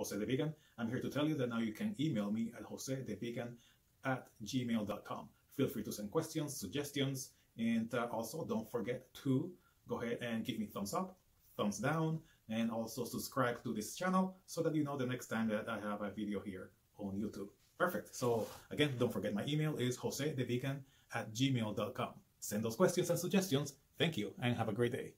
Jose the Vegan. I'm here to tell you that now you can email me at josethevegan at gmail.com. Feel free to send questions, suggestions, and uh, also don't forget to go ahead and give me thumbs up, thumbs down, and also subscribe to this channel so that you know the next time that I have a video here on YouTube. Perfect. So again, don't forget my email is josethevegan at gmail.com. Send those questions and suggestions. Thank you and have a great day.